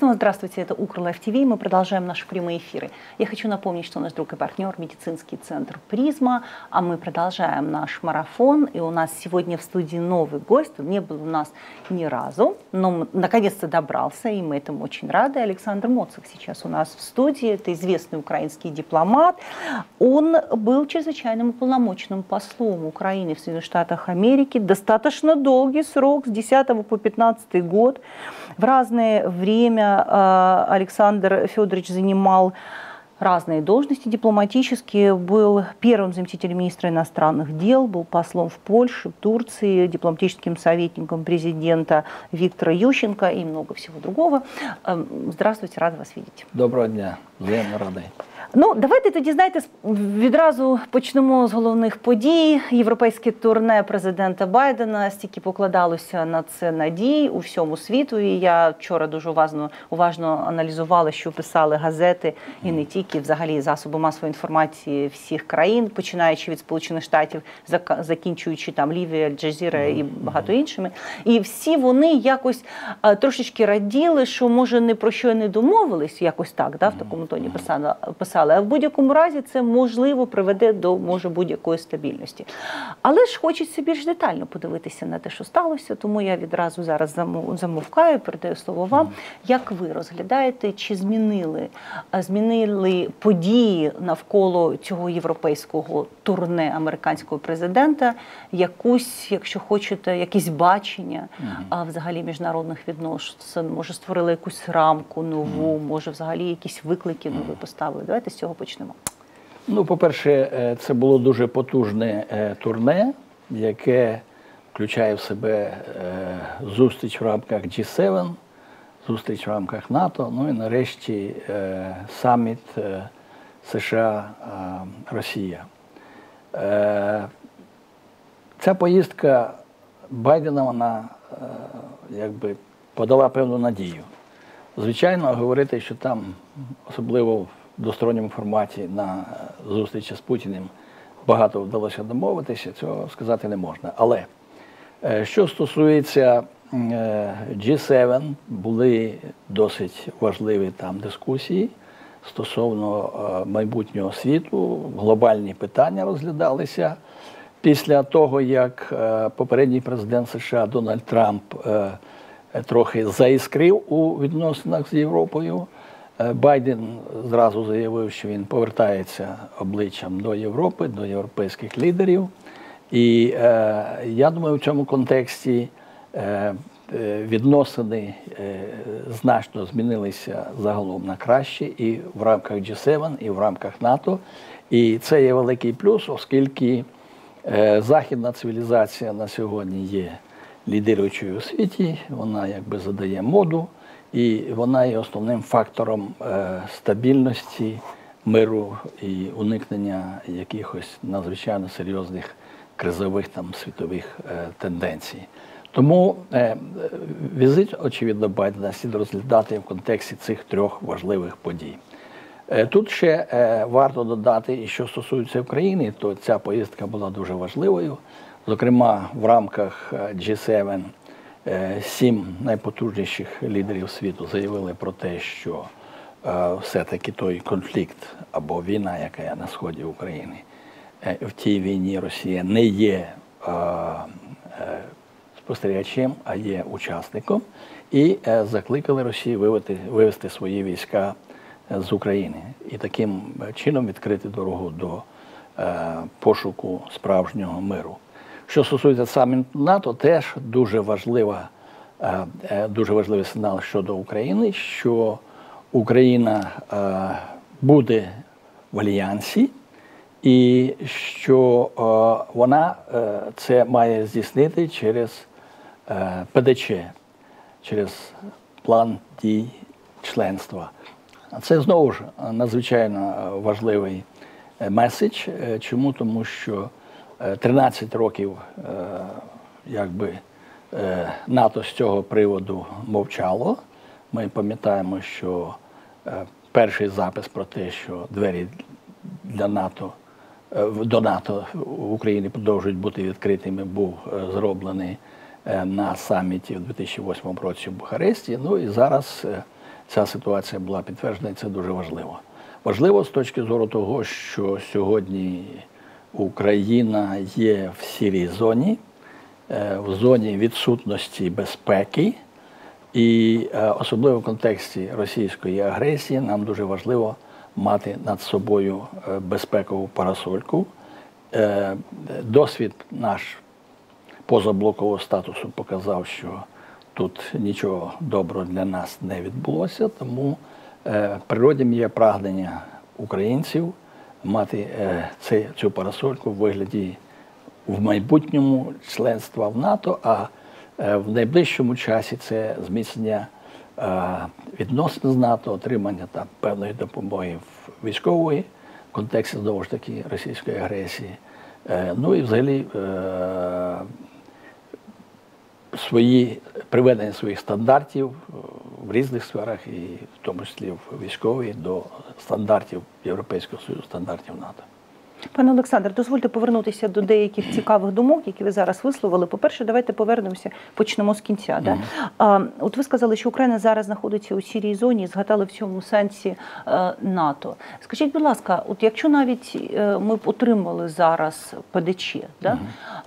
снова здравствуйте, это Укрлайф ТВ, мы продолжаем наши прямые эфиры. Я хочу напомнить, что наш друг и партнер медицинский центр «Призма», а мы продолжаем наш марафон, и у нас сегодня в студии новый гость, он не был у нас ни разу, но наконец-то добрался, и мы этому очень рады. Александр Моцик сейчас у нас в студии, это известный украинский дипломат. Он был чрезвычайным уполномоченным послом Украины в Соединенных Штатах Америки достаточно долгий срок, с 10 по 15 год. В разное время э, Александр Федорович занимал разные должности дипломатические, был первым заместителем министра иностранных дел, был послом в Польше, в Турции, дипломатическим советником президента Виктора Ющенко и много всего другого. Эм, здравствуйте, рада вас видеть. Доброго дня, взаємно радий. Ну, давайте тоді знаєте, відразу почнемо з головних подій. Європейське турне президента Байдена стільки покладалося на це надій у всьому світу. І я вчора дуже уважно уважно аналізувала, що писали газети і не тільки взагалі засоби масової інформації всіх країн, починаючи від Сполучених Штатів, закінчуючи там Лівія, Джазіра і багато іншими. І всі вони якось трошечки раділи, що може не про що не домовились, якось так, да, в такому тоні писали писали. А в будь-якому разі це можливо приведе до може будь-якої стабільності. Але ж хочеться більш детально подивитися на те, що сталося, тому я відразу зараз замовкаю, передаю слово вам. Як ви розглядаєте, чи змінили змінили події навколо цього європейського турне американського президента? Якусь, якщо хочете, якісь бачення а взагалі міжнародних відносин, може створили якусь рамку нову, може взагалі якісь виклики нові поставили. Давайте з цього почнемо. Ну, по-перше, е, це було дуже потужне е, турне, яке включає в себе е, зустріч в рамках G7, зустріч в рамках НАТО, ну і нарешті саміт США-Росія. Ця поїздка Байдена вона якби подала певну надію. Звичайно, говорити, що там особливо в двосторонньому форматі на зустрічі з Путіним багато вдалося домовитися, цього сказати не можна. Але е, що стосується е, G7, були досить важливі там дискусії стосовно е, майбутнього світу, глобальні питання розглядалися. Після того, як попередній президент США Дональд Трамп трохи заіскрив у відносинах з Європою, Е, Байден зразу заявив, що він повертається обличчям до Європи, до європейських лідерів. І е, я думаю, в цьому контексті е, е відносини е, значно змінилися загалом на краще і в рамках G7, і в рамках НАТО. І це є великий плюс, оскільки е, західна цивілізація на сьогодні є лідируючою у світі, вона якби задає моду і вона є основним фактором е, стабільності, миру і уникнення якихось надзвичайно серйозних кризових там світових е, тенденцій. Тому е, візит, очевидно, Байдена слід розглядати в контексті цих трьох важливих подій. Тут ще варто додати, і що стосується України, то ця поїздка була дуже важливою. Зокрема, в рамках G7 Е, сім найпотужніших лідерів світу заявили про те, що е, все-таки той конфлікт або війна, яка є на сході України, е, в тій війні Росія не є спостерігачем, а є учасником, і закликали Росію вивести, вивести свої війська з України і таким чином відкрити дорогу до пошуку справжнього миру. Що стосується саміту НАТО, теж дуже важлива, е, е, дуже важливий сигнал щодо України, що Україна е, буде в альянсі, і що вона це має здійснити через ПДЧ, через план дій членства. Це знову ж надзвичайно важливий меседж. Чому? Тому що 13 років е, якби е, НАТО з цього приводу мовчало. Ми пам'ятаємо, що е, перший запис про те, що двері для НАТО до НАТО в Україні продовжують бути відкритими, був зроблений на саміті в 2008 році в Бухаресті. Ну і зараз ця ситуація була підтверджена, і це дуже важливо. Важливо з точки зору того, що сьогодні Україна є в сірій зоні, е, в зоні відсутності безпеки, і е, особливо в контексті російської агресії нам дуже важливо мати над собою е, безпекову парасольку. Досвід наш позаблокового статусу показав, що тут нічого доброго для нас не відбулося, тому природнім є прагнення українців мати е, цю парасольку в вигляді в майбутньому членства в НАТО, а е, в найближчому часі це зміцнення е, відносин з НАТО, отримання там певної допомоги в військової в контексті знову ж таки російської агресії. Ну і взагалі свої приведення своїх стандартів в різних сферах, і в тому числі в військовій, до стандартів Європейського Союзу, стандартів НАТО. Пане Олександр, дозвольте повернутися до деяких цікавих думок, які ви зараз висловили. По-перше, давайте повернемося, почнемо з кінця. Да? А, от ви сказали, що Україна зараз знаходиться у сірій зоні і згадали в цьому сенсі е, НАТО. Скажіть, будь ласка, от якщо навіть е, ми б отримали зараз ПДЧ, да?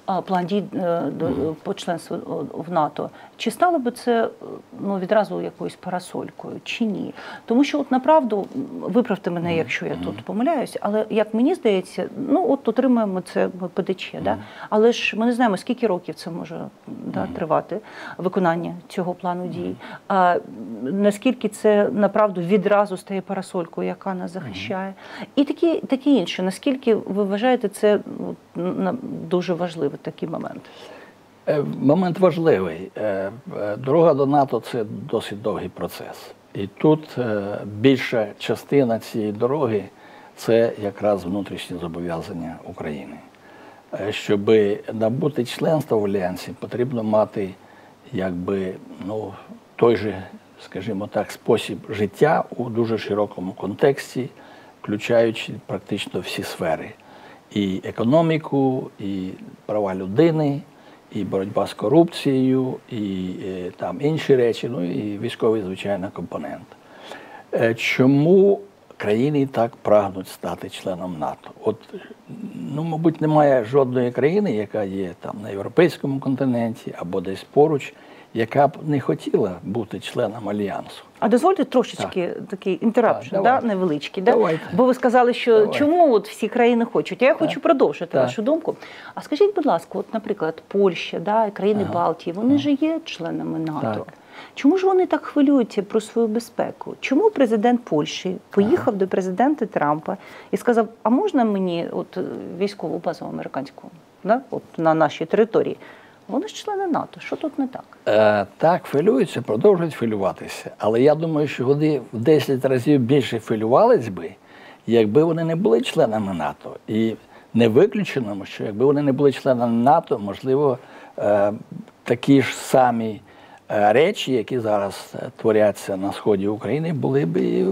а, план дій е, до- по членству в НАТО, чи стало би це ну, відразу якоюсь парасолькою, чи ні? Тому що, от направду, виправте мене, якщо я тут помиляюсь, але як мені здається, ну от отримаємо це ПДЧ, да? але ж ми не знаємо, скільки років це може да, тривати виконання цього плану дій. А наскільки це направду відразу стає парасолькою, яка нас захищає, і такі, такі інші. Наскільки ви вважаєте це дуже важливий такий момент? Е, Момент важливий. Е, е, Дорога до НАТО це досить довгий процес. І тут більша частина цієї дороги це якраз внутрішні зобов'язання України. Е, Щоб набути членство в Альянсі, потрібно мати якби, ну, той же, скажімо так, спосіб життя у дуже широкому контексті, включаючи практично всі сфери. І економіку, і права людини, і боротьба з корупцією, і е, там інші речі, ну і військовий, звичайно, компонент. Е, Чому країни так прагнуть стати членом НАТО? От, ну, мабуть, немає жодної країни, яка є там на європейському континенті або десь поруч, яка б не хотіла бути членом альянсу. А дозвольте трошечки такий інтерапшн, да, невеличкий. Да? Бо ви сказали, що Давайте. чому от всі країни хочуть. Я хочу продовжити Так. вашу думку. А скажіть, будь ласка, от, наприклад, Польща, да, і країни Балтії, вони ж є членами НАТО. Чому ж вони так хвилюються про свою безпеку? Чому президент Польщі поїхав до президента Трампа і сказав: А можна мені от е, військову базу американську да, от на нашій території? Вони ж члени НАТО. Що тут не так? Е, так, хвилюються, продовжують хвилюватися. Але я думаю, що вони в 10 разів більше хвилювались би, якби вони не були членами НАТО. І не виключено, що якби вони не були членами НАТО, можливо, е, такі ж самі речі, які зараз е, творяться на сході України, були б і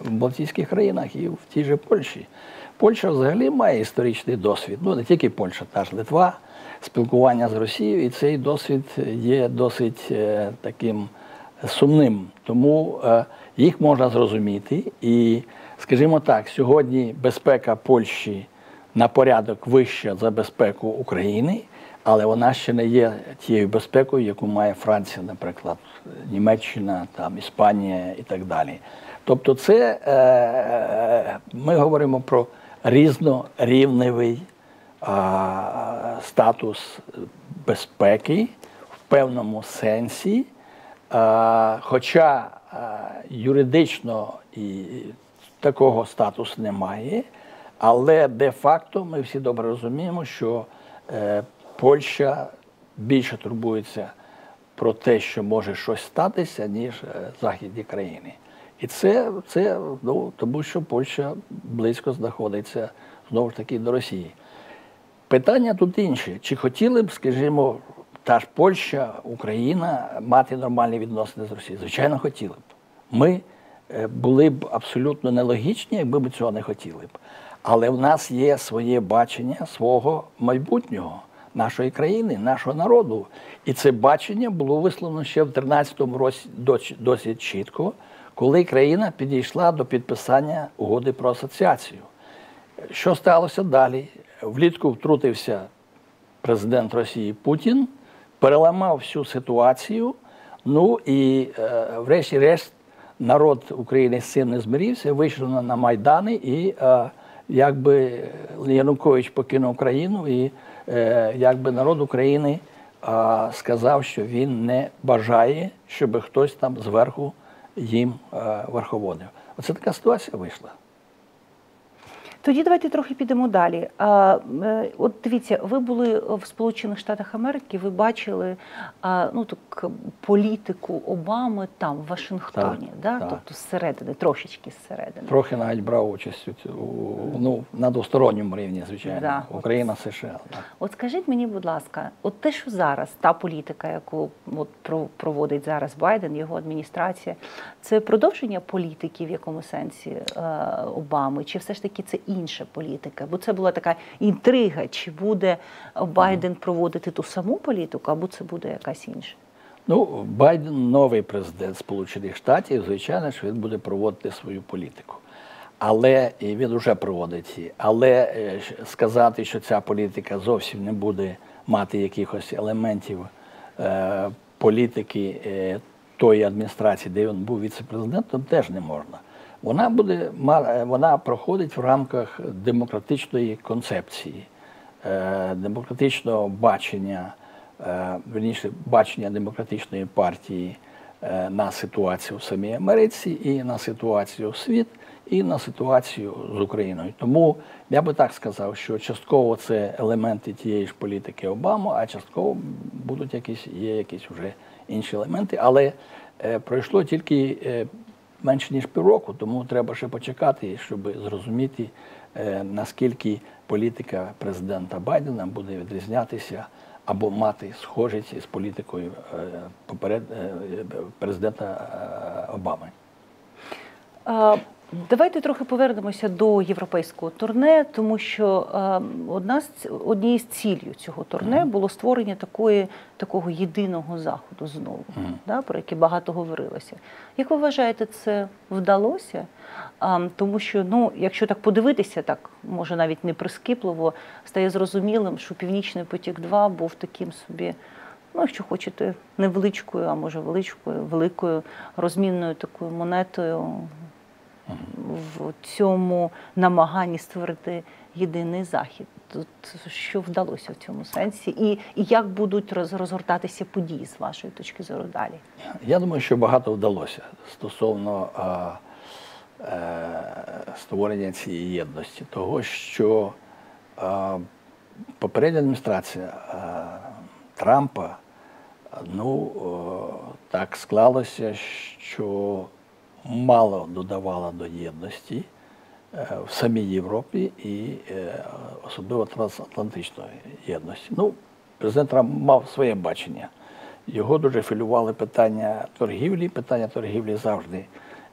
в Балтійських країнах і в тій же Польщі. Польща взагалі має історичний досвід. Ну не тільки Польща, та ж Литва, спілкування з Росією, і цей досвід є досить е, таким сумним. Тому е, їх можна зрозуміти. І, скажімо так, сьогодні безпека Польщі на порядок вища за безпеку України, але вона ще не є тією безпекою, яку має Франція, наприклад, Німеччина, там, Іспанія і так далі. Тобто, це е, ми говоримо про різнорівневий а, статус безпеки в певному сенсі. А, хоча юридично і такого статусу немає, але де-факто ми всі добре розуміємо, що е, Польща більше турбується про те, що може щось статися, ніж е, західні країни. І це, це ну, тому, що Польща близько знаходиться знову ж таки до Росії. Питання тут інше. Чи хотіли б, скажімо, та ж Польща, Україна мати нормальні відносини з Росією? Звичайно, хотіли б. Ми е, були б абсолютно нелогічні, якби ми цього не хотіли б. Але в нас є своє бачення свого майбутнього. Нашої країни, нашого народу. І це бачення було висловлено ще в 2013 році досить чітко, коли країна підійшла до підписання угоди про асоціацію. Що сталося далі? Влітку втрутився президент Росії Путін, переламав всю ситуацію. Ну і, е, врешті-решт, народ України з цим не змирився, вийшов на Майдани, і е, якби Янукович покинув країну, і е, якби народ України сказав, що він не бажає, щоб хтось там зверху їм е, верховодив. Оце така ситуація вийшла. Тоді давайте трохи підемо далі. Е, от дивіться, ви були в Сполучених Штатах Америки, ви бачили ну, так, політику Обами там, в Вашингтоні, Так, да? так. тобто зсередини, трошечки зсередини. Трохи навіть брав участь у, ну, на двосторонньому рівні, звичайно. Да, от. Україна, США. Так. От скажіть мені, будь ласка, от те, що зараз та політика, яку от про- проводить зараз Байден, його адміністрація, це продовження політики в якому сенсі е, Обами, чи все ж таки це інша політика? Бо це була така інтрига, чи буде Байден проводити ту саму політику, або це буде якась інша? Ну, Байден новий президент Сполучених Штатів, звичайно, що він буде проводити свою політику. Але і він вже проводить її. Але е, сказати, що ця політика зовсім не буде мати якихось елементів е, політики е, тої адміністрації, де він був віце-президентом, теж не можна. Вона буде е, вона проходить в рамках демократичної концепції, е, демократичного бачення, е, верніше бачення демократичної партії на ситуацію в самій Америці і на ситуацію в світ, і на ситуацію з Україною. Тому я би так сказав, що частково це елементи тієї ж політики Обами, а частково будуть якісь є якісь вже інші елементи. Але пройшло тільки менше ніж півроку, тому треба ще почекати, щоб зрозуміти, е, наскільки політика президента Байдена буде відрізнятися або мати схожість з політикою е, поперед е, президента Обами. Давайте трохи повернемося до європейського турне, тому що е, одна з однією з цілей цього турне було створення такої такого єдиного заходу знову, да, про яке багато говорилося. Як ви вважаєте, це вдалося? А, тому що, ну, якщо так подивитися, так може навіть не прискіпливо, стає зрозумілим, що Північний потік 2 був таким собі. Ну, якщо хочете, невеличкою, а може величкою, великою розмінною такою монетою в цьому намаганні створити єдиний захід. Тут що вдалося в цьому сенсі, і, і як будуть роз- розгортатися події з вашої точки зору далі? Я думаю, що багато вдалося стосовно а, е, створення цієї єдності, того, що а, попередня адміністрація а, Трампа, ну о, так склалося, що мало додавала до єдності е, в самій Європі і е, особливо трансатлантичної єдності. Ну, президент Трамп мав своє бачення. Його дуже хвилювали питання торгівлі. Питання торгівлі завжди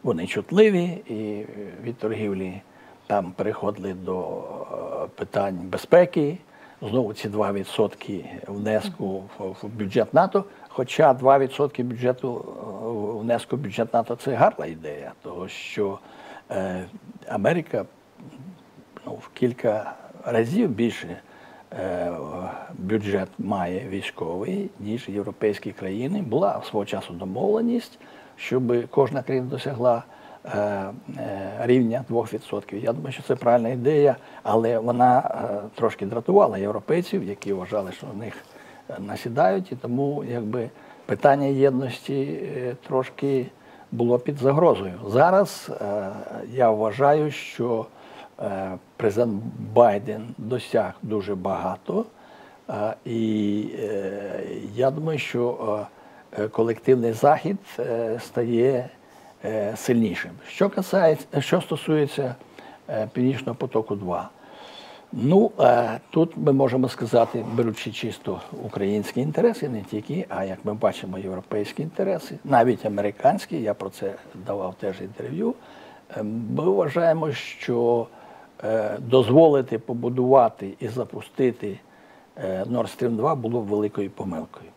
вони чутливі, і від торгівлі там переходили до е, питань безпеки. Знову ці 2% внеску в бюджет НАТО. Хоча 2% бюджету е, внеску бюджет НАТО це гарна ідея, тому що е, Америка ну, в кілька разів більше е, бюджет має військовий, ніж європейські країни. Була свого часу домовленість, щоб кожна країна досягла е, е, рівня 2%. Я думаю, що це правильна ідея, але вона е, трошки дратувала європейців, які вважали, що в них насідають, і тому якби питання єдності е, трошки було під загрозою. Зараз е, я вважаю, що е, президент Байден досяг дуже багато, і я думаю, що колективний захід стає сильнішим. Що касається, що стосується Північного потоку 2 Ну, е, тут ми можемо сказати, беручи чисто українські інтереси, не тільки, а як ми бачимо, європейські інтереси, навіть американські, я про це давав теж інтерв'ю. е, Ми вважаємо, що е, дозволити побудувати і запустити Nord Stream 2 було великою помилкою.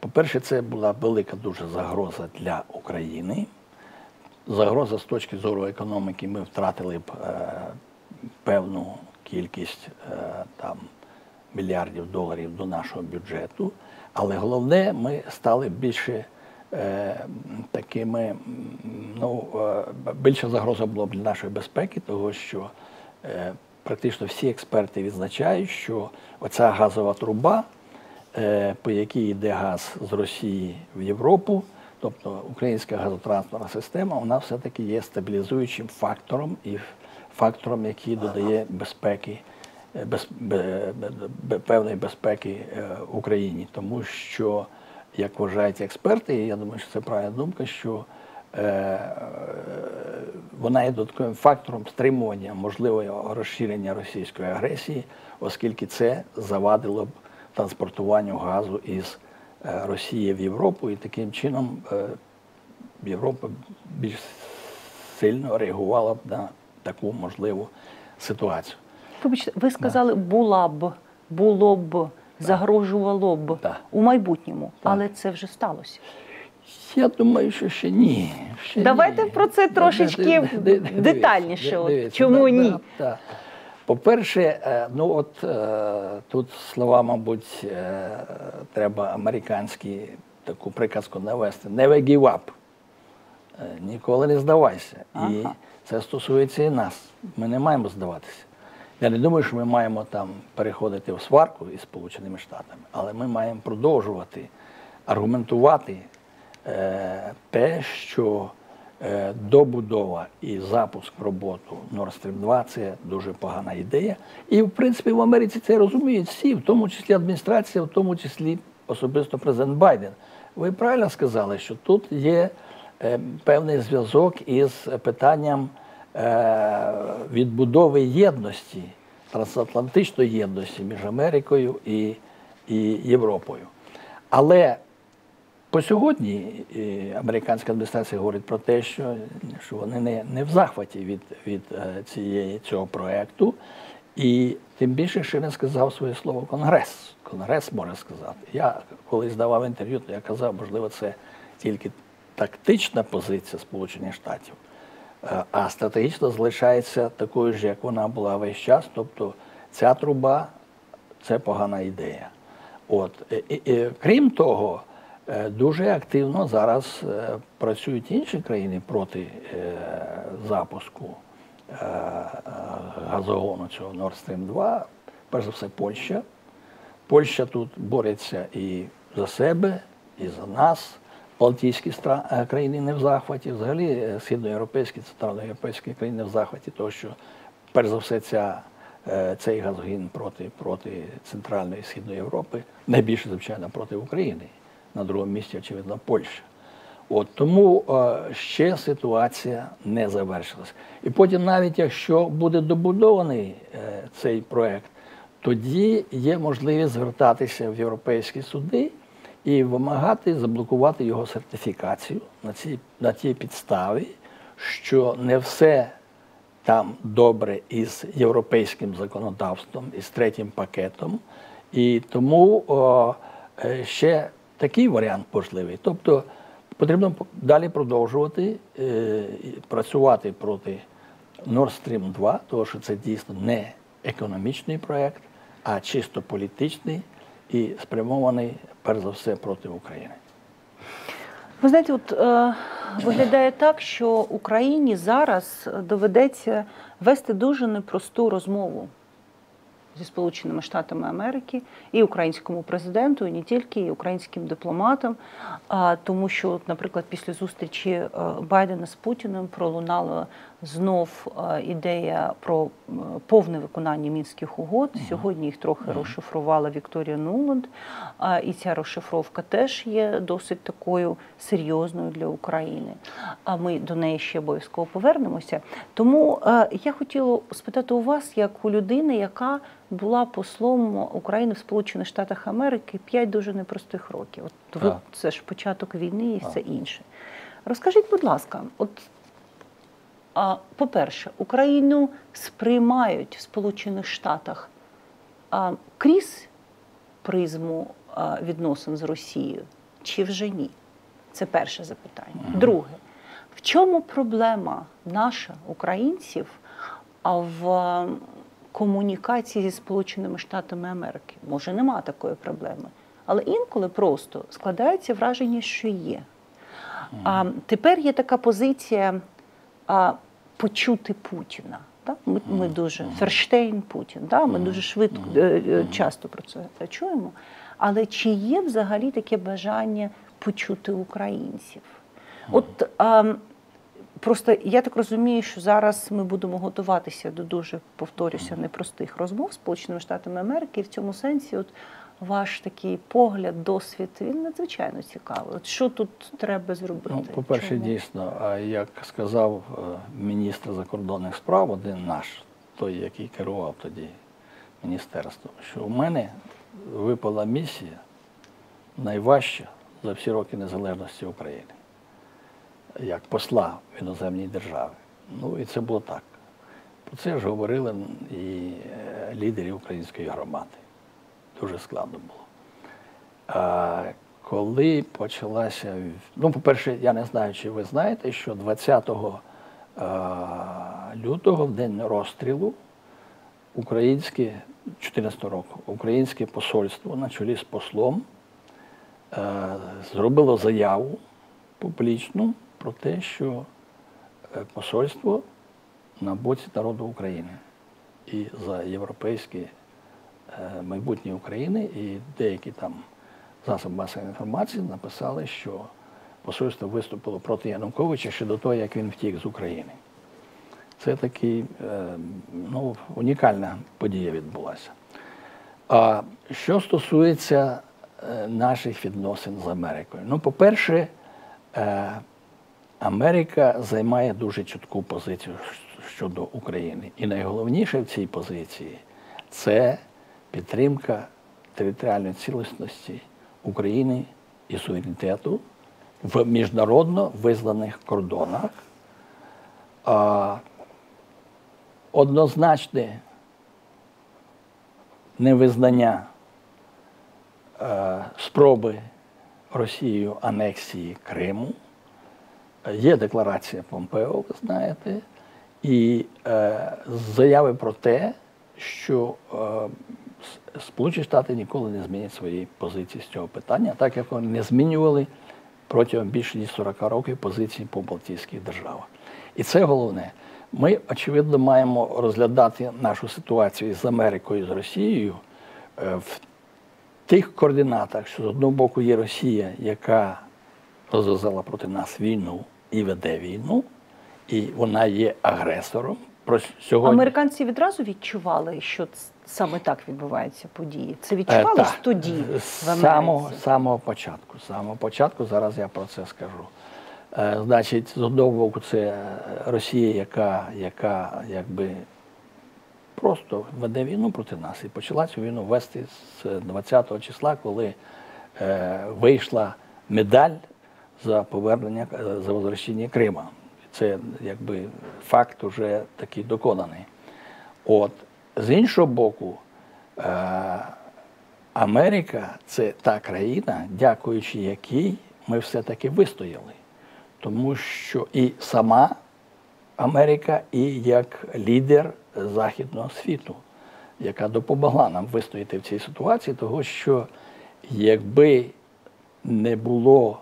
По-перше, це була велика дуже загроза для України. Загроза з точки зору економіки, ми втратили б певну кількість е, там, мільярдів доларів до нашого бюджету. Але головне, ми стали більше е, такими, ну, е, більша загроза була б для нашої безпеки, того що практично всі експерти відзначають, що оця газова труба, по якій йде газ з Росії в Європу, тобто українська газотранспортна система, вона все-таки є стабілізуючим фактором і фактором, який додає безпеки, е, без, бе- бе- бе- певної безпеки е, Україні. Тому що, як вважають експерти, я думаю, що це правильна думка, що е, вона є додатковим фактором стримування можливого розширення російської агресії, оскільки це завадило б транспортуванню газу із Росії в Європу, і таким чином Європа більш сильно реагувала б на таку можливу ситуацію. Вибачте, ви сказали, була б, було б, загрожувало б Да. у майбутньому, Так. але це вже сталося. Я думаю, що ще ні. Ще Давайте ні. про це трошечки да, да, дивіться, детальніше, дивіться, от чому да, ні? да, да. По-перше, е, ну от е, тут слова, мабуть, е, треба американські таку приказку навести. Never give up. Ніколи не здавайся. І Ага. Це стосується і нас. Ми не маємо здаватися. Я не думаю, що ми маємо там переходити в сварку із Сполученими Штатами, але ми маємо продовжувати аргументувати е, те, що е, добудова і запуск в роботу Nord Stream 2 це дуже погана ідея. І, в принципі, в Америці це розуміють всі, в тому числі адміністрація, в тому числі особисто президент Байден. Ви правильно сказали, що тут є певний зв'язок із питанням е, відбудови єдності, трансатлантичної єдності між Америкою і, і Європою. Але по сьогодні е, американська адміністрація говорить про те, що, що вони не, не в захваті від, від е, цієї, цього проєкту. І тим більше ще не сказав своє слово Конгрес. Конгрес може сказати. Я коли здавав інтерв'ю, то я казав, можливо, це тільки тактична позиція Сполучених Штатів, е, а стратегічно залишається такою ж, як вона була весь час. Тобто ця труба це погана ідея. От. І, і, крім того, е, дуже активно зараз е, працюють інші країни проти запуску газогону цього Nord Stream 2. Перш за все, Польща. Польща тут бореться і за себе, і за нас. Балтійські е, країни не в захваті, взагалі е, східноєвропейські, центральноєвропейські країни в захваті, тому що, перш за все, ця, е, цей газогін проти, проти Центральної і Східної Європи, найбільше, звичайно, проти України. На другому місці, очевидно, Польща. От тому ще ситуація не завершилась. І потім, навіть якщо буде добудований цей проект, тоді є можливість звертатися в європейські суди і вимагати заблокувати його сертифікацію на цій на тій підставі, що не все там добре із європейським законодавством, із третім пакетом. І тому о, е, ще такий варіант можливий. Тобто потрібно далі продовжувати е, працювати проти Nord Stream 2, тому що це дійсно не економічний проєкт, а чисто політичний і спрямований перш за все проти України. Ви знаєте, от е, виглядає так, що Україні зараз доведеться вести дуже непросту розмову зі Сполученими Штатами Америки і українському президенту, і не тільки, і українським дипломатам. А, тому що, наприклад, після зустрічі е, Байдена з Путіним пролунала знов е, ідея про е, повне виконання мінських угод. Сьогодні їх трохи розшифрувала Вікторія Нуланд, а, і ця розшифровка теж є досить такою серйозною для України. А ми до неї ще обов'язково повернемося. Тому е, я хотіла спитати у вас, як у людини, яка була послом України в Сполучених Штатах Америки 5 дуже непростих років. От ви це ж початок війни і все інше. Розкажіть, будь ласка, от по-перше, Україну сприймають в Сполучених Штатах крізь призму відносин з Росією, чи вже ні? Це перше запитання. Друге, в чому проблема наша, українців, а в комунікації зі Сполученими Штатами Америки? Може, нема такої проблеми. Але інколи просто складається враження, що є. А тепер є така позиція а, почути Путіна. Так? Ми, ми дуже Ферштейн Путін, да? ми дуже швидко е, е, часто про це чуємо. Але чи є взагалі таке бажання почути українців? От а, просто я так розумію, що зараз ми будемо готуватися до дуже повторюся непростих розмов з Сполученими Штатами Америки. І в цьому сенсі, от ваш такий погляд, досвід, він надзвичайно цікавий. От що тут треба зробити? Ну, по-перше, дійсно, а як сказав е, міністр закордонних справ, один наш, той, який керував тоді міністерством, що у мене випала місія найважча за всі роки незалежності України, як посла в іноземній державі. Ну і це було так. Про це ж говорили і е, лідери української громади. Дуже складно було. А коли почалася, ну, по-перше, я не знаю, чи ви знаєте, що 20 а, лютого, в день розстрілу, українське 14 року, українське посольство на чолі з послом зробило заяву публічну про те, що е, посольство на боці народу України і за європейське е, майбутнє України, і деякі там засоби масової інформації написали, що посольство виступило проти Януковича ще до того, як він втік з України. Це такий, е, ну, унікальна подія відбулася. А що стосується е, наших відносин з Америкою, ну, по-перше, е, Америка займає дуже чітку позицію щодо України. І найголовніше в цій позиції це підтримка територіальної цілісності України і суверенітету в міжнародно визнаних кордонах. Однозначне невизнання е, спроби Росією анексії Криму. Є декларація Помпео, ви знаєте, і е, заяви про те, що е, Сполучені Штати ніколи не змінять свої позиції з цього питання, так як вони не змінювали протягом більше ніж 40 років позиції по Балтійських державах. І це головне. Ми, очевидно, маємо розглядати нашу ситуацію з Америкою, з Росією е, в тих координатах, що з одного боку є Росія, яка розв'язала проти нас війну і веде війну, і вона є агресором. Про сьогодні Американці відразу відчували, що саме так відбуваються події. Це Е, відчувалось так. тоді в Америці? самого, самого початку. Самого початку, зараз я про це скажу. Е, Значить, з одного боку, це Росія, яка, яка якби просто веде війну проти нас. І почала цю війну вести з 20-го числа, коли е, вийшла медаль за повернення, е, за возвращення Крима. Це якби факт уже такий доконаний. От, з іншого боку, е, Америка це та країна, дякуючи якій ми все-таки вистояли. Тому що і сама Америка, і як лідер Західного світу, яка допомогла нам вистояти в цій ситуації, того що якби не було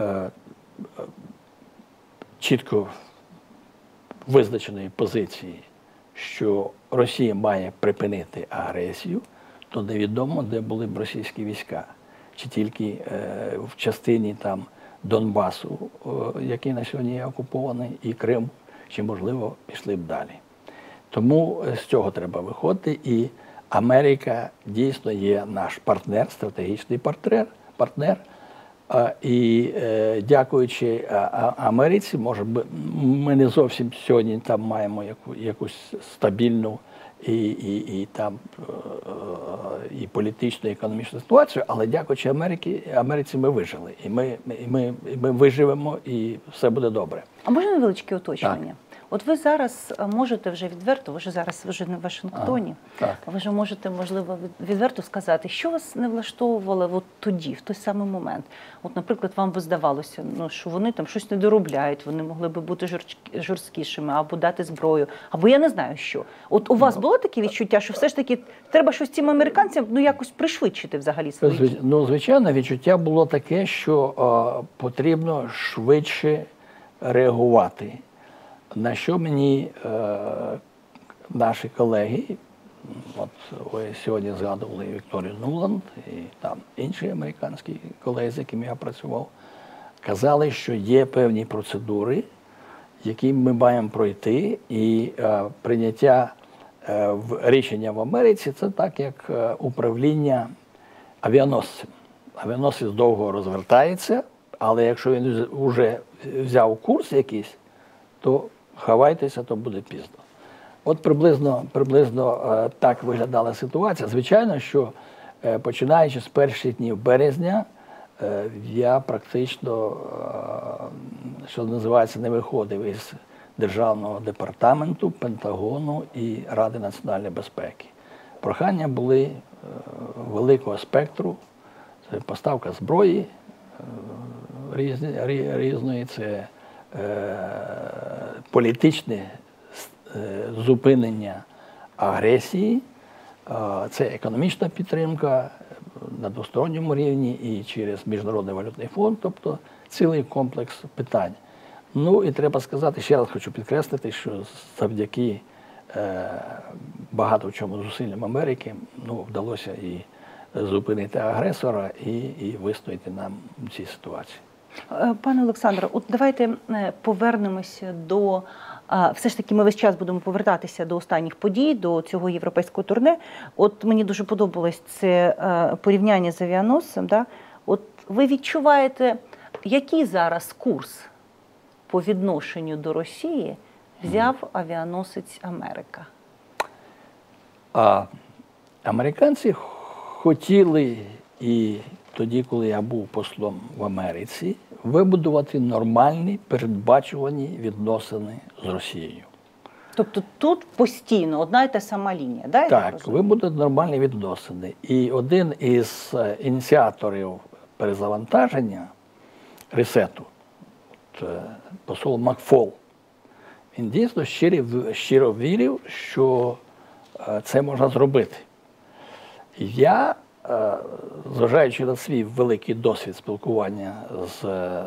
е, чітко визначеної позиції, що Росія має припинити агресію, то невідомо, де були б російські війська, чи тільки е, в частині там Донбасу, е, який на сьогодні є окупований, і Крим, чи можливо пішли б далі. Тому е, з цього треба виходити. І Америка дійсно є наш партнер, стратегічний партнер. партнер. І е, дякуючи Америці, може би ми не зовсім сьогодні там маємо яку, якусь стабільну і, і, і там е, і політичну, і економічну ситуацію, але дякуючи Америці, Америці ми вижили. І ми, і ми, і ми виживемо, і все буде добре. А можна невеличке уточнення? От ви зараз е, можете вже відверто, ви ж зараз вже не в Вашингтоні. так. Ви вже можете, можливо, відверто сказати, що вас не влаштовувало от тоді, в той самий момент. От, наприклад, вам би здавалося, ну що вони там щось не доробляють, вони могли би бути жорсткі- жорсткішими або дати зброю, або я не знаю що. От у Ну. вас було таке відчуття, що все ж таки треба щось цим американцям ну якось пришвидшити взагалі свої Ну, звичайно, відчуття було таке, що е, потрібно швидше реагувати. На що мені е, наші колеги, от ви сьогодні згадували Вікторію Нуланд і там інші американські колеги, з якими я працював, казали, що є певні процедури, які ми маємо пройти, і е, прийняття е, в рішення в Америці це так, як е, управління авіаносцем. Авіаносець довго розвертається, але якщо він вже взяв курс якийсь, то хавайтеся, то буде пізно. От приблизно, приблизно е, так виглядала ситуація. Звичайно, що е, починаючи з перших днів березня, е, я практично, що називається, не виходив із Державного департаменту, Пентагону і Ради національної безпеки. Прохання були великого спектру, це поставка зброї різної, це політичне е, зупинення агресії, е, це економічна підтримка на двосторонньому рівні і через Міжнародний валютний фонд, тобто цілий комплекс питань. Ну і треба сказати, ще раз хочу підкреслити, що завдяки е, багато в чому зусиллям Америки ну, вдалося і зупинити агресора, і, і вистояти нам в цій ситуації. Е, Пане Олександре, от давайте е, повернемося до все ж таки, ми весь час будемо повертатися до останніх подій, до цього європейського турне. От мені дуже подобалось це е, порівняння з авіаносцем. Да? От ви відчуваєте, який зараз курс по відношенню до Росії взяв авіаносець Америка? А американці хотіли і тоді, коли я був послом в Америці, вибудувати нормальні передбачувані відносини з Росією. Тобто тут постійно одна й та сама лінія, да? Так, вибудуть нормальні відносини. І один із е, ініціаторів перезавантаження ресету, е, посол Макфол, він дійсно щиро, щиро вірив, що е, це можна зробити. Я, зважаючи на свій великий досвід спілкування з е,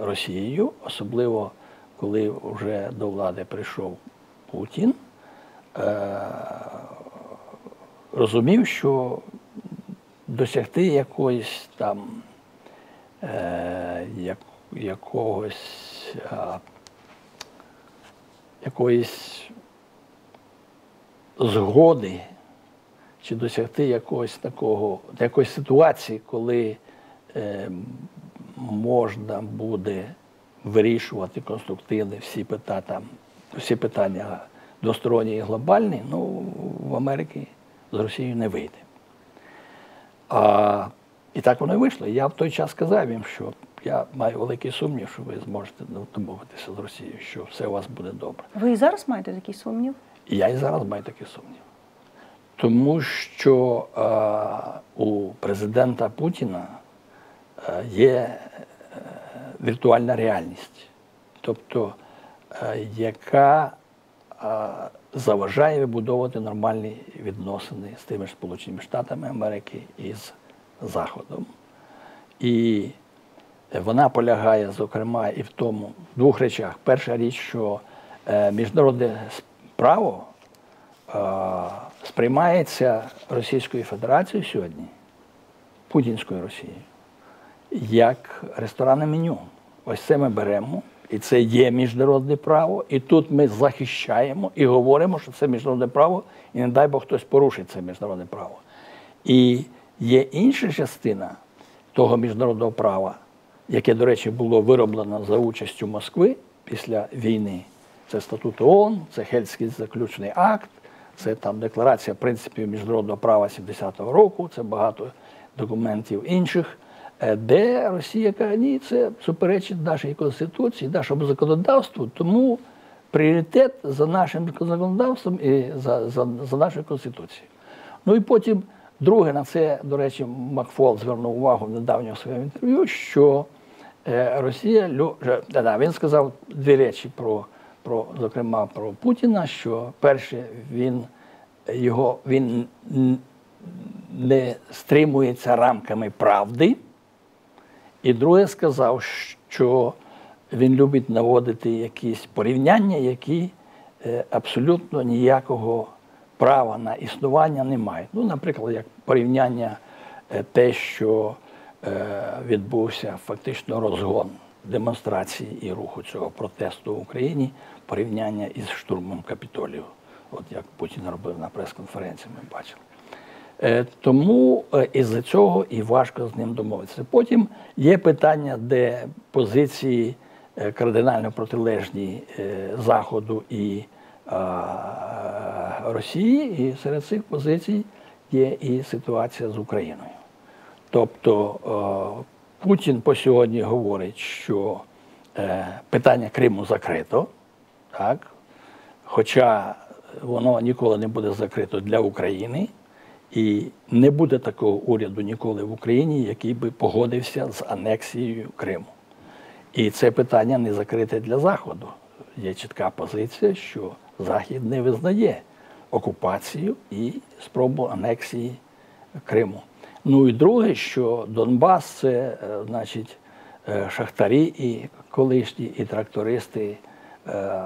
Росією, особливо коли вже до влади прийшов Путін, е, розумів, що досягти якоїсь там е, якогось якоїсь згоди чи досягти якогось такого, якоїсь ситуації, коли е, можна буде вирішувати конструктивно всі питання, там, всі питання двосторонні і глобальні, ну, в Америці з Росією не вийде. А, і так воно і вийшло. Я в той час сказав їм, що я маю великий сумнів, що ви зможете домовитися з Росією, що все у вас буде добре. Ви і зараз маєте такий сумнів? І я і зараз маю такий сумнів. Тому що е, у президента Путіна е, є е, віртуальна реальність, тобто, е, яка е, заважає вибудовувати нормальні відносини з тими ж Сполученими Штатами Америки і з Заходом. І вона полягає, зокрема, і в тому в двох речах. Перша річ, що е, міжнародне право сприймається Російською Федерацією сьогодні, Путінською Росією, як ресторанне меню. Ось це ми беремо, і це є міжнародне право, і тут ми захищаємо і говоримо, що це міжнародне право, і не дай Бог хтось порушить це міжнародне право. І є інша частина того міжнародного права, яке, до речі, було вироблено за участю Москви після війни. Це статут ООН, це Хельський заключний акт, це там декларація принципів міжнародного права 70-го року, це багато документів інших, е, де Росія каже, ні, це суперечить нашій конституції, нашому законодавству, тому пріоритет за нашим законодавством і за, за, за нашою конституцією. Ну і потім, друге, на це, до речі, Макфол звернув увагу в недавньому своєму інтерв'ю, що е, Росія да, він сказав дві речі про, про, зокрема, про Путіна, що перше, він його він не стримується рамками правди. І друге сказав, що він любить наводити якісь порівняння, які е, абсолютно ніякого права на існування не мають. Ну, наприклад, як порівняння е, те, що е, відбувся фактично розгон демонстрації і руху цього протесту в Україні, порівняння із штурмом Капітолію. От як Путін робив на прес-конференції, ми бачили. Е, Тому е, із-за цього і важко з ним домовитися. Потім є питання, де позиції е, кардинально протилежні Заходу і Росії, і серед цих позицій є і ситуація з Україною. Тобто Путін по сьогодні говорить, що е, питання Криму закрито, так? хоча воно ніколи не буде закрито для України, і не буде такого уряду ніколи в Україні, який би погодився з анексією Криму. І це питання не закрите для Заходу. Є чітка позиція, що Захід не визнає окупацію і спробу анексії Криму. Ну і друге, що Донбас це, е, значить, е, шахтарі і колишні, і трактористи. е,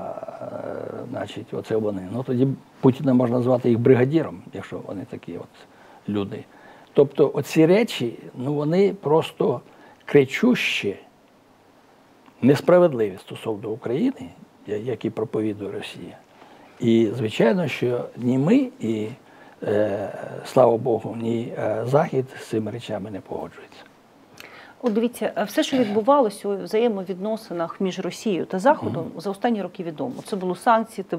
Значить, оце вони. Ну тоді Путіна можна назвати їх бригадіром, якщо вони такі от люди. Тобто, оці речі, ну вони просто кричущі, несправедливі стосовно України, які проповідує Росія. І звичайно, що ні ми, і слава Богу, ні е, Захід з цими речами не погоджується. От дивіться, е, все, що відбувалося у взаємовідносинах між Росією та Заходом, за останні роки відомо. Це було санкції, це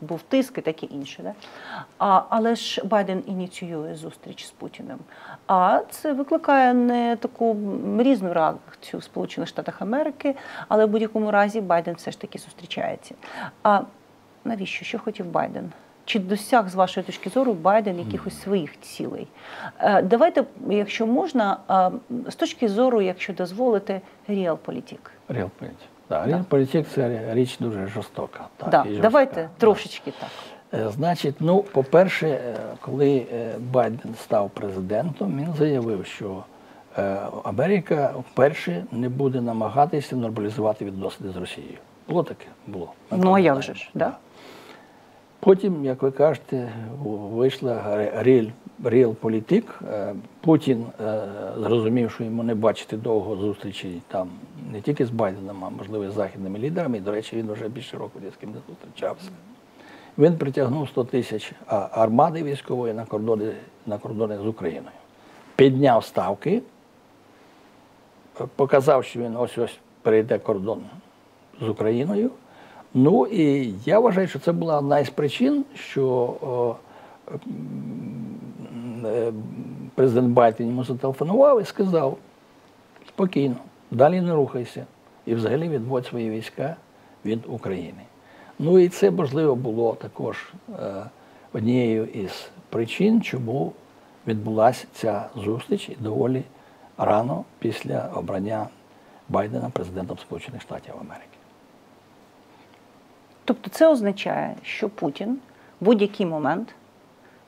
був тиск і таке інше. Да? А, але ж Байден ініціює зустріч з Путіним. А це викликає не таку різну реакцію в Сполучених Штатах Америки, але в будь-якому разі Байден все ж таки зустрічається. А навіщо? Що хотів Байден? Чи досяг з вашої точки зору Байден якихось своїх цілей? Е, Давайте, якщо можна, е, з точки зору, якщо дозволите, реалполітик. Реалполітик. Да, реалполітик це річ дуже жорстока. Так, Да, і давайте трошечки так. Е, Значить, ну, по-перше, коли Байден став президентом, він заявив, що Америка вперше не буде намагатися нормалізувати відносини з Росією. Було таке? Було. Ну, а як же ж, да? Потім, як ви кажете, вийшла Real, Real політик. Путін е, зрозумів, що йому не бачити довго зустрічі там не тільки з Байденом, а можливо і з західними лідерами. І, до речі, він вже більше року ні з ким не зустрічався. Він притягнув 100 тисяч армади військової на кордони, на кордони з Україною. Підняв ставки, е, показав, що він ось ось перейде кордон з Україною. Ну і я вважаю, що це була одна із причин, що е, президент Байден йому зателефонував і сказав спокійно, далі не рухайся і взагалі відводь свої війська від України. Ну і це, можливо, було також е, однією із причин, чому відбулася ця зустріч доволі рано після обрання Байдена президентом Сполучених Штатів Америки. Тобто це означає, що Путін в будь-який момент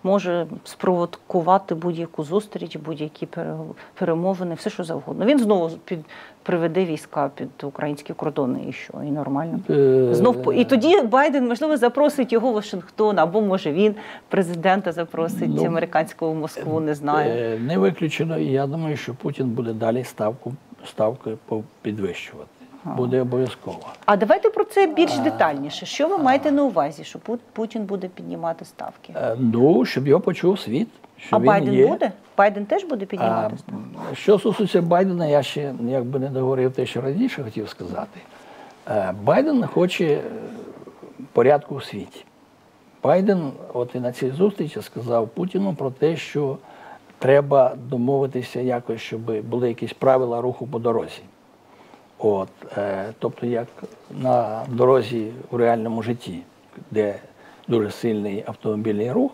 може спровокувати будь-яку зустріч, будь-які пере- перемовини, все що завгодно. Він знову під приведе війська під українські кордони, і що, і нормально. Е, Знов і тоді Байден можливо запросить його в Вашингтон, або може він президента запросить Ну, американського в Москву, не знаю. Е, Не виключено, я думаю, що Путін буде далі ставку ставки підвищувати. Буде обов'язково. А давайте про це більш детальніше. Що ви маєте на увазі, що Путін буде піднімати ставки? Е, Ну, щоб його почув світ. Що А він Байден є. буде? Байден теж буде піднімати ставки? що стосується Байдена, я ще якби не договорив те, що раніше хотів сказати. Е, Байден хоче е, порядку у світі. Байден, от і на цій зустрічі, сказав Путіну про те, що треба домовитися якось, щоб були якісь правила руху по дорозі. От, е, тобто, як на дорозі у реальному житті, де дуже сильний автомобільний рух,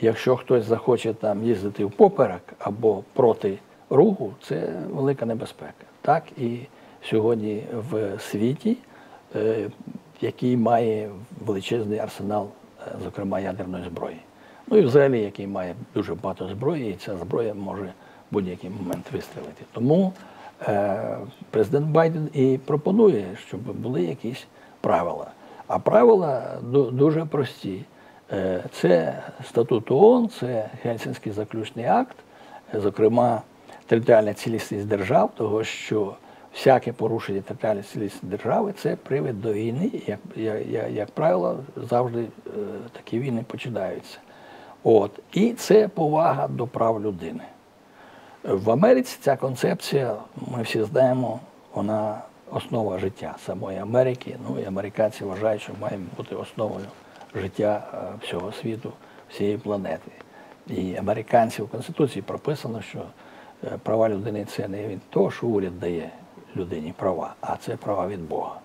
якщо хтось захоче там їздити впоперек або проти руху, це велика небезпека. Так і сьогодні в світі, е, який має величезний арсенал, е, зокрема ядерної зброї. Ну і взагалі, який має дуже багато зброї, і ця зброя може в будь-який момент вистрілити. Тому президент Байден і пропонує, щоб були якісь правила. А правила дуже прості. Е, Це статут ООН, це Гельсінський заключний акт, е, зокрема, територіальна цілісність держав, того що всяке порушення територіальної цілісності держави це привід до війни. Як, як, як, як правило, завжди е, такі війни починаються. От. І це повага до прав людини. В Америці ця концепція, ми всі знаємо, вона основа життя самої Америки. Ну і американці вважають, що має бути основою життя е, всього світу, всієї планети. І американці в Конституції прописано, що е, права людини це не від того, що уряд дає людині права, а це права від Бога.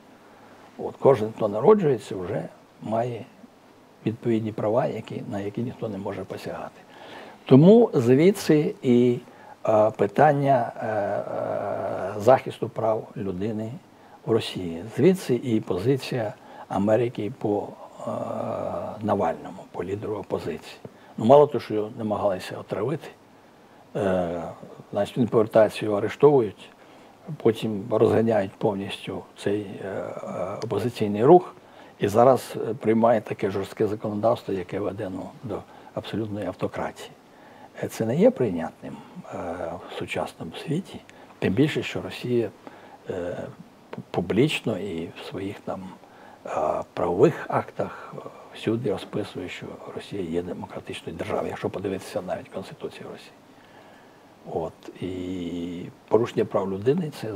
От кожен, хто народжується, вже має відповідні права, які, на які ніхто не може посягати. Тому звідси і питання е, е, захисту прав людини в Росії, звідси і позиція Америки по е, Навальному, по лідеру опозиції. Ну, мало того, що намагалися отравити, е, значить він повертається, його арештовують, потім розганяють повністю цей е, е, опозиційний рух. І зараз е, приймає таке жорстке законодавство, яке веде ну, до абсолютної автократії. Це не є прийнятним е, в сучасному світі, тим більше, що Росія е, публічно і в своїх там е, правових актах всюди розписує, що Росія є демократичною державою, якщо подивитися навіть Конституцію Росії. От, і порушення прав людини це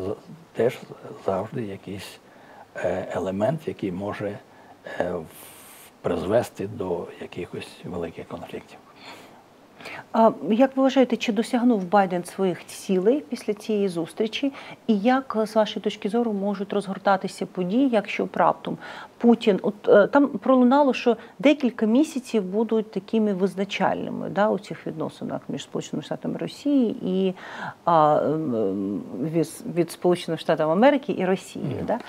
теж завжди якийсь елемент, який може призвести до якихось великих конфліктів. Як ви вважаєте, чи досягнув Байден своїх цілей після цієї зустрічі? І як, з вашої точки зору, можуть розгортатися події, якщо б Путін от е, там пролунало, що декілька місяців будуть такими визначальними да, у цих відносинах між Сполученими Штатами Росії і а, від, від Сполучених Штатів Америки і Росії. Да?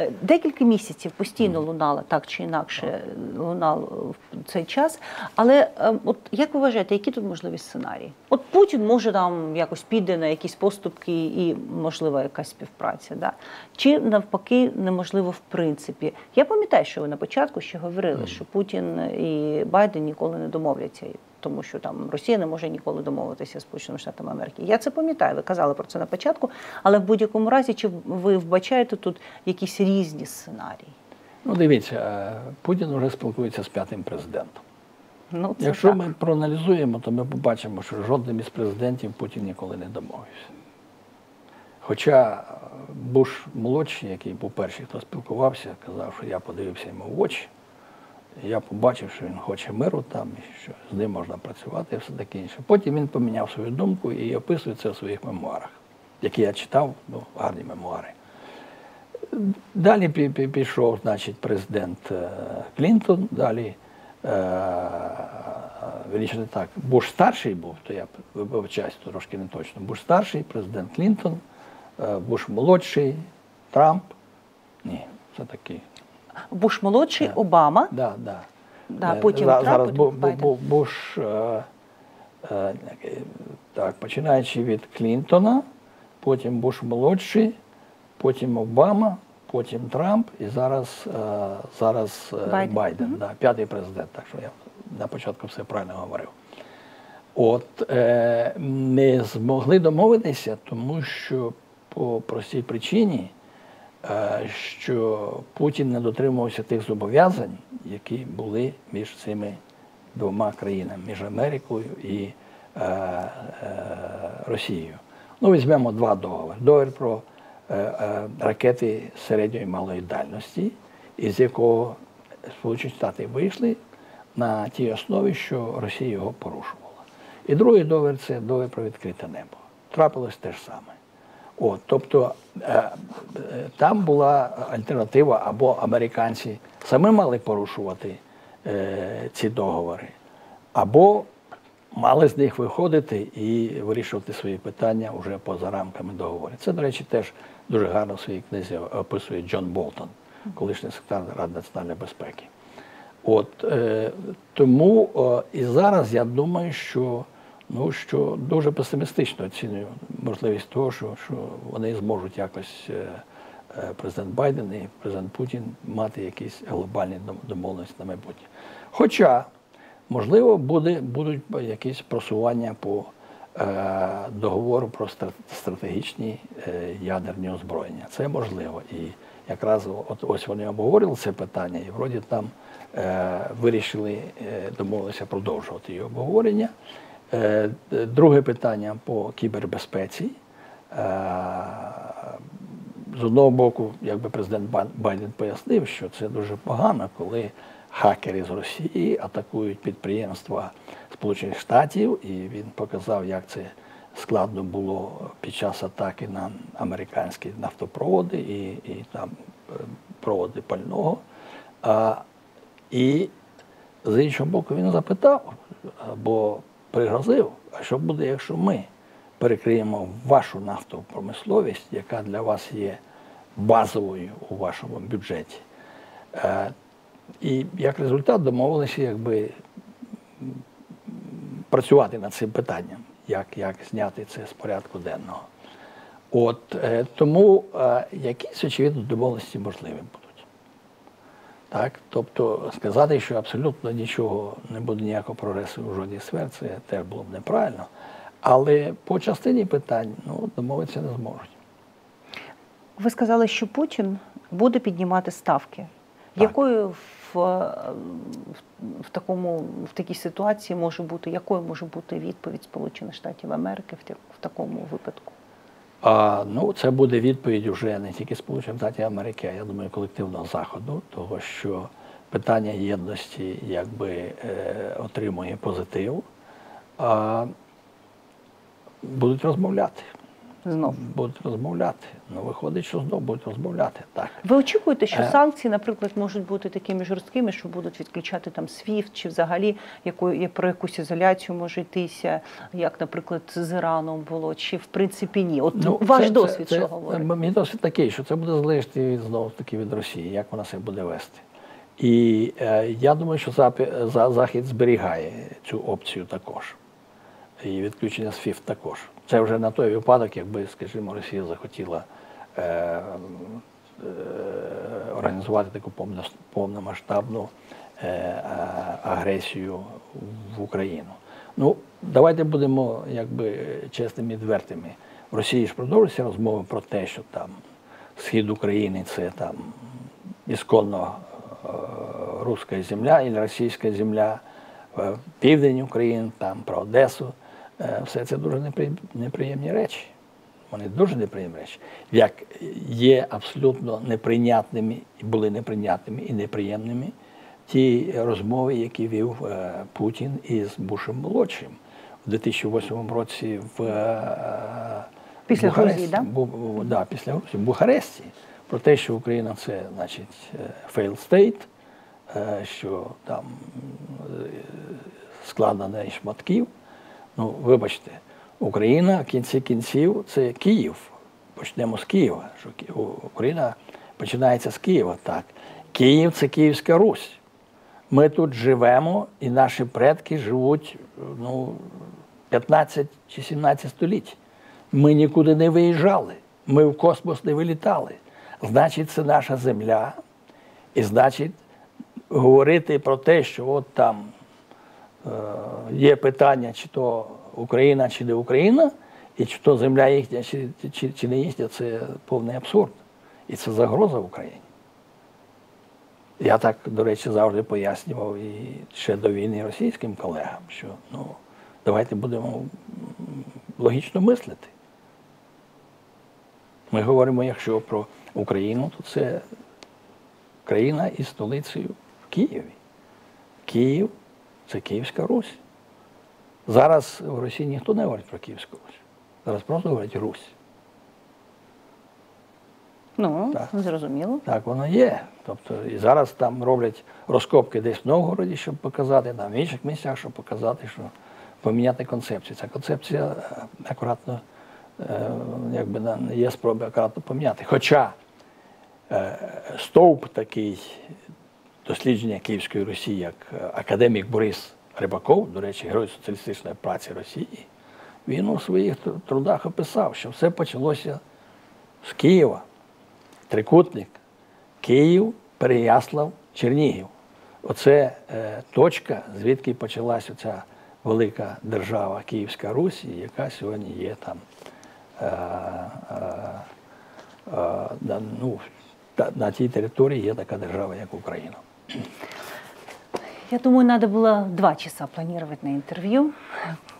Е, Декілька місяців постійно лунало так чи інакше лунало в цей час. Але е, от як ви вважаєте, які тут можливі сценарії? От Путін може там якось піде на якісь поступки і можлива якась співпраця, да? чи навпаки неможливо в принципі. Я пам'ятаю, що ви на початку ще говорили, що Путін і Байден ніколи не домовляться. Тому що там Росія не може ніколи домовитися з Сполученими Штатами Америки. Я це пам'ятаю. Ви казали про це на початку, але в будь-якому разі, чи ви вбачаєте тут якісь різні сценарії? Ну, дивіться, е, Путін вже спілкується з п'ятим президентом. Ну, це Якщо так. ми проаналізуємо, то ми побачимо, що жодним із президентів Путін ніколи не домовився. Хоча Буш молодший, який перший, хто спілкувався, казав, що я подивився йому в очі, я побачив, що він хоче миру там, що з ним можна працювати і все таке інше. Потім він поміняв свою думку і описує це в своїх мемуарах, які я читав, ну, гарні мемуари. Далі пі- пі- пішов, значить, президент е, Клінтон, далі, е, так, Буш старший був, то я вибачаюсь, трошки не точно. Буш старший, президент Клінтон, Буш молодший, Трамп. Ні, це таки. Буш молодший, Обама. Да, да. Да, Е, потім за- Трамп, зараз потім Бу- Бу- Байден. Буш, е, е, так, починаючи від Клінтона, потім Буш молодший, потім Обама, потім Трамп і зараз, е, зараз е, Байден. Байден, да, п'ятий президент. Так що я на початку все правильно говорив. От е, не змогли домовитися, тому що по простій причині, е, що Путін не дотримувався тих зобов'язань, які були між цими двома країнами, між Америкою і е, е, Росією. Ну, візьмемо два договори. Договір про ракети середньої малої дальності, із якого Сполучені Штати вийшли на тій основі, що Росія його порушувала. І другий договір це договір про відкрите небо. Трапилось те ж саме. От, тобто е, е, там була альтернатива, або американці самі мали порушувати е, ці договори, або мали з них виходити і вирішувати свої питання вже поза рамками договорів. Це, до речі, теж дуже гарно в своїй книзі описує Джон Болтон, колишній секретар Ради національної безпеки. От е, тому е, і зараз я думаю, що ну що дуже песимістично оцінюю можливість того, що, що вони зможуть якось е, е, президент Байден і президент Путін мати якісь глобальні домовленості на майбутнє. Хоча, можливо, буде, будуть якісь просування по е, договору про стратегічні е, ядерні озброєння. Це можливо. І якраз от ось вони обговорили це питання, і вроді там е, вирішили е, домовилися продовжувати її обговорення. Е, друге питання по кібербезпеці. Е, з одного боку, якби президент Байден пояснив, що це дуже погано, коли хакери з Росії атакують підприємства Сполучених Штатів, і він показав, як це складно було під час атаки на американські нафтопроводи і, і там е, проводи пального. А, і з іншого боку, він запитав або пригрозив, а що буде, якщо ми перекриємо вашу нафтову промисловість, яка для вас є базовою у вашому бюджеті. Е, І як результат домовилися, якби працювати над цим питанням, як, як зняти це з порядку денного. От е, тому е, якісь очевидно домовленості можливі будуть. Так? Тобто сказати, що абсолютно нічого не буде ніякого прогресу у жодній сфері, це теж було б неправильно. Але по частині питань ну, домовитися не зможуть. Ви сказали, що Путін буде піднімати ставки. Так. Якою в, в, такому, в такій ситуації може бути, якою може бути відповідь Сполучених Штатів Америки в, в такому випадку? А, ну, це буде відповідь уже не тільки Сполучених Штатів Америки, а я думаю, колективного заходу, того що питання єдності якби е, отримує позитив, а будуть розмовляти. Знов. Будуть розмовляти. Ну, виходить, що знову будуть розмовляти. Так. Ви очікуєте, що Е. санкції, наприклад, можуть бути такими жорсткими, що будуть відключати там SWIFT, чи взагалі якою про якусь ізоляцію може йтися, як, наприклад, з Іраном було, чи в принципі ні? От ваш Ну, це- досвід це, що це, говорить? Мій досвід такий, що це буде залежати від, знову таки від Росії, як вона себе буде вести. І е, я думаю, що Запі- за, Захід зберігає цю опцію також. І відключення з ФІФ також. Це вже на той випадок, якби, скажімо, Росія захотіла е, е, організувати таку повно- повномасштабну е, агресію в Україну. Ну, давайте будемо якби чесними і відвертими. В Росії ж продовжуються розмови про те, що там схід України це там ісконно е, руська земля і російська земля, е, південь України, там про Одесу. Е, Все це дуже непри- неприємні речі. Вони дуже неприємні речі. Як є абсолютно неприйнятними, були неприйнятними і неприємними ті розмови, які вів е, Путін із Бушем молодшим у 2008 році в е, Після Бухаресті. Грузії, да? Бу- да, після Грузії, в Бухаресті, про те, що Україна це, значить, state, е, що там складена із шматків. Ну, вибачте, Україна в кінці кінців це Київ. Почнемо з Києва. Що Україна починається з Києва. Так. Київ це Київська Русь. Ми тут живемо, і наші предки живуть ну, 15 чи 17 століть. Ми нікуди не виїжджали, ми в космос не вилітали. Значить, це наша земля. І значить, говорити про те, що от там є питання, чи то Україна, чи не Україна, і чи то земля їхня, чи, чи, чи не їхня, це повний абсурд. І це загроза Україні. Я так, до речі, завжди пояснював і ще до війни російським колегам, що ну, давайте будемо логічно мислити. Ми говоримо, якщо про Україну, то це країна із столицею в Києві. Київ це Київська Русь. Зараз в Росії ніхто не говорить про Київську Русь. Зараз просто говорять Русь. Ну, Так. зрозуміло. Так воно є. Тобто і зараз там роблять розкопки десь в Новгороді, щоб показати, там в інших місцях, щоб показати, що поміняти концепцію. Ця концепція е, акуратно, е, якби є спроби акуратно поміняти. Хоча е, стовп такий дослідження Київської Росії, як е, академік Борис Рибаков, до речі, герой соціалістичної праці Росії, він у своїх трудах описав, що все почалося з Києва. Трикутник, Київ, Переяслав, Чернігів. Оце е, точка, звідки почалася ця велика держава Київська Русь, яка сьогодні є там. Е, е, е, ну, на тій території є така держава, як Україна. Я думаю, надо было два часа планировать на интервью.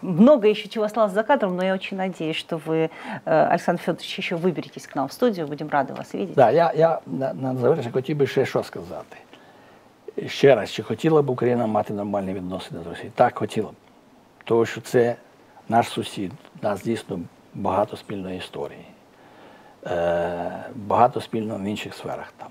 Много еще чего осталось за кадром, но я очень надеюсь, что вы, э, Александр Федорович, еще выберетесь к нам в студию. Будем рады вас видеть. Да, я, я на, на завершення хотів би ще що сказати. Ще раз, чи хотіла б Україна мати нормальні відносини з Росією? Так, хотіла б. Тому що це наш сусід, у нас дійсно багато спільної історії, е, багато спільного в інших сферах там.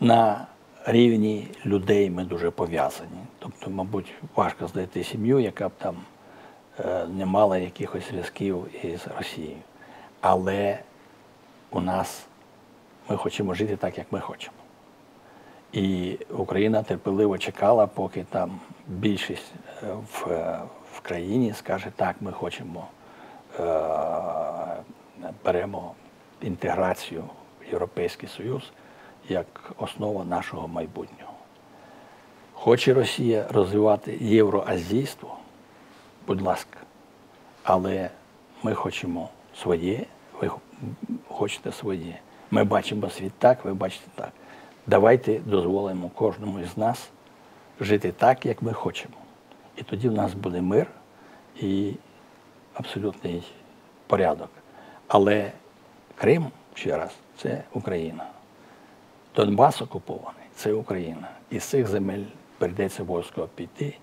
На рівні людей ми дуже пов'язані. Тобто, мабуть, важко знайти сім'ю, яка б там е, не мала якихось зв'язків із Росією. Але у нас ми хочемо жити так, як ми хочемо. І Україна терпеливо чекала, поки там більшість е, в, е, в країні скаже, так, ми хочемо, е, беремо інтеграцію в Європейський Союз як основа нашого майбутнього. Хоче Росія розвивати євроазійство, будь ласка, але ми хочемо своє, ви хочете своє. Ми бачимо світ так, ви бачите так. Давайте дозволимо кожному із нас жити так, як ми хочемо. І тоді в нас буде мир і абсолютний порядок. Але Крим, ще раз, це Україна. Донбас окупований це Україна. І з цих земель прийдеться обов'язково піти,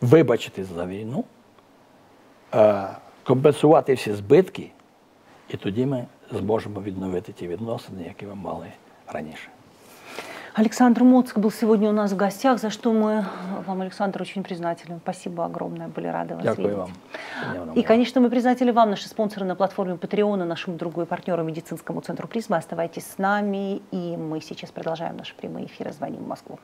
вибачитись за війну, е, компенсувати всі збитки, і тоді ми зможемо відновити ті відносини, які ми мали раніше. Александр Моцк был сегодня у нас в гостях, за что мы вам, Александр, очень признательны. Спасибо огромное, были рады вас Дякую видеть. вам. И, конечно, мы признательны вам, наши спонсоры на платформе Patreon, нашему другу и партнеру медицинскому центру «Призма». Оставайтесь с нами, и мы сейчас продолжаем наши прямые эфиры. Звоним в Москву.